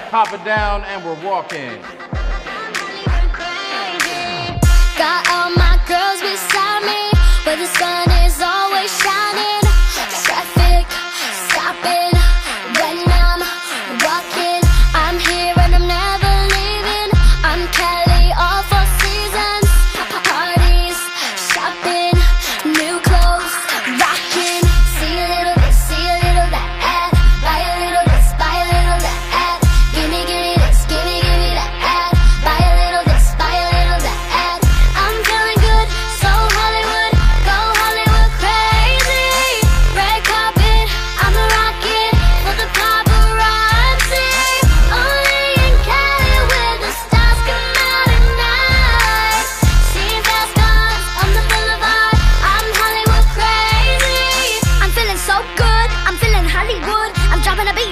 that, pop it down, and we're walking. Got all my girls beside me, but the sun is always shining.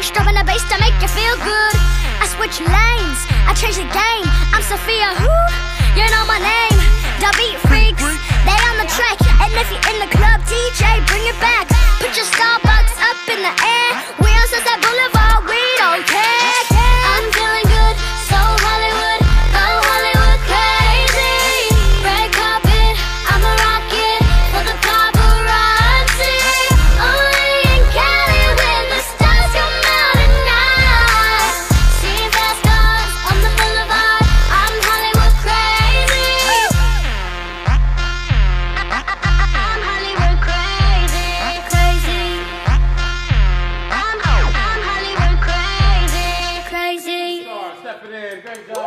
bass, dropping the bass to make you feel good. I switch lanes, I change the game. I'm Sophia, who? You know my name. The beat freaks, they on the track. And if you're in the club, DJ, bring it back. Put your style. Great job.